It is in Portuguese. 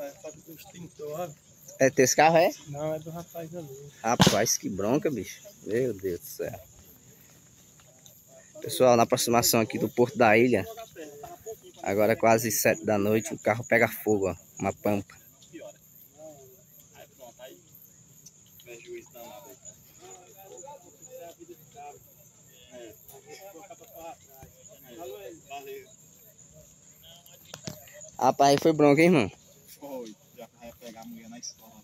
rapaz. Falta do extintor. É teu carro, é? Não, é do rapaz ali. Rapaz, que bronca, bicho. Meu Deus do céu. Pessoal, na aproximação aqui do Porto da Ilha. Agora é quase sete da noite, o carro pega fogo, ó. Uma pampa. É. Rapaz, foi bronca, hein, irmão? Foi.